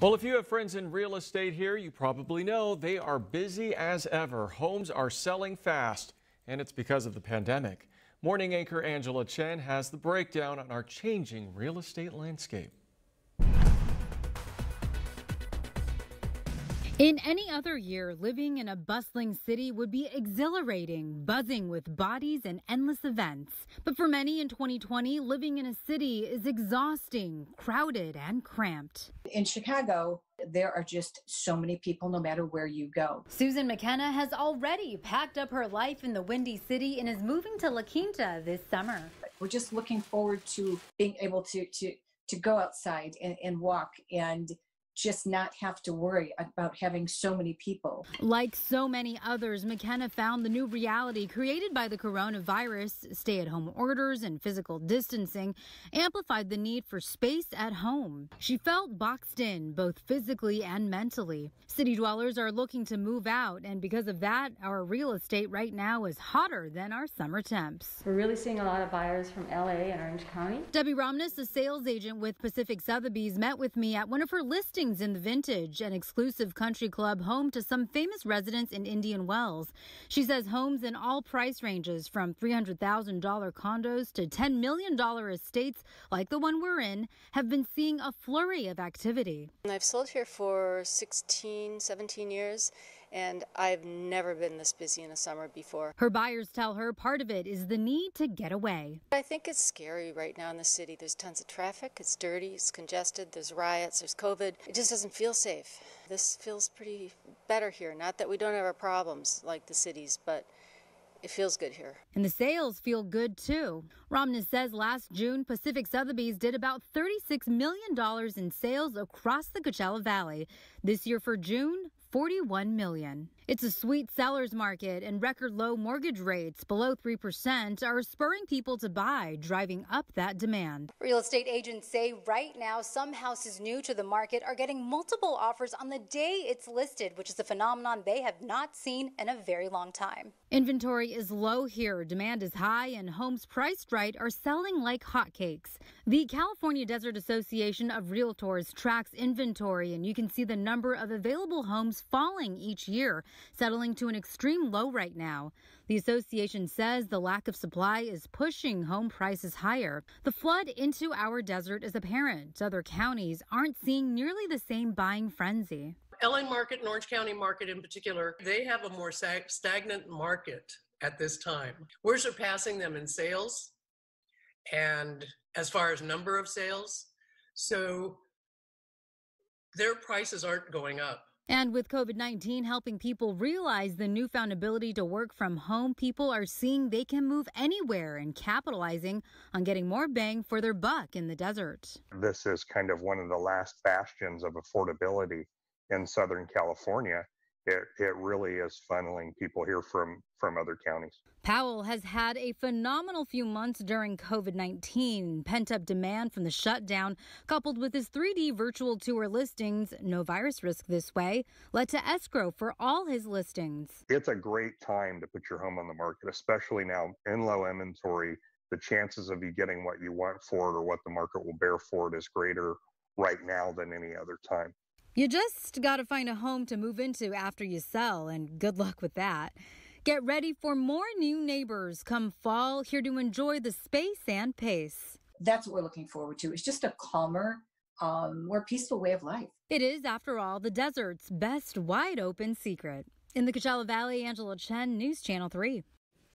Well, if you have friends in real estate here, you probably know they are busy as ever. Homes are selling fast, and it's because of the pandemic. Morning anchor Angela Chen has the breakdown on our changing real estate landscape. In any other year, living in a bustling city would be exhilarating, buzzing with bodies and endless events. But for many in 2020, living in a city is exhausting, crowded, and cramped. In Chicago, there are just so many people no matter where you go. Susan McKenna has already packed up her life in the Windy City and is moving to La Quinta this summer. We're just looking forward to being able to to to go outside and, and walk and just not have to worry about having so many people. Like so many others, McKenna found the new reality created by the coronavirus, stay at home orders, and physical distancing amplified the need for space at home. She felt boxed in, both physically and mentally. City dwellers are looking to move out, and because of that, our real estate right now is hotter than our summer temps. We're really seeing a lot of buyers from LA and Orange County. Debbie Romness, a sales agent with Pacific Sotheby's, met with me at one of her listings in the Vintage, an exclusive country club home to some famous residents in Indian Wells. She says homes in all price ranges from $300,000 condos to $10 million estates like the one we're in have been seeing a flurry of activity. I've sold here for 16, 17 years and I've never been this busy in a summer before. Her buyers tell her part of it is the need to get away. I think it's scary right now in the city. There's tons of traffic, it's dirty, it's congested, there's riots, there's COVID. It just doesn't feel safe. This feels pretty better here. Not that we don't have our problems like the cities, but it feels good here. And the sales feel good too. Romness says last June, Pacific Sotheby's did about $36 million in sales across the Coachella Valley. This year for June, 41 million. It's a sweet seller's market and record low mortgage rates below 3% are spurring people to buy, driving up that demand. Real estate agents say right now some houses new to the market are getting multiple offers on the day it's listed, which is a phenomenon they have not seen in a very long time. Inventory is low here, demand is high, and homes priced right are selling like hotcakes. The California Desert Association of Realtors tracks inventory, and you can see the number of available homes falling each year, settling to an extreme low right now. The association says the lack of supply is pushing home prices higher. The flood into our desert is apparent. Other counties aren't seeing nearly the same buying frenzy. LA market and Orange County market in particular, they have a more stagnant market at this time. We're surpassing them in sales and as far as number of sales. So their prices aren't going up. And with COVID 19 helping people realize the newfound ability to work from home, people are seeing they can move anywhere and capitalizing on getting more bang for their buck in the desert. This is kind of one of the last bastions of affordability in Southern California it, it really is funneling people here from, from other counties. Powell has had a phenomenal few months during COVID 19. Pent up demand from the shutdown, coupled with his 3D virtual tour listings, no virus risk this way, led to escrow for all his listings. It's a great time to put your home on the market, especially now in low inventory. The chances of you getting what you want for it or what the market will bear for it is greater right now than any other time. You just got to find a home to move into after you sell, and good luck with that. Get ready for more new neighbors come fall, here to enjoy the space and pace. That's what we're looking forward to. It's just a calmer, um, more peaceful way of life. It is, after all, the desert's best wide open secret. In the Coachella Valley, Angela Chen, News Channel 3.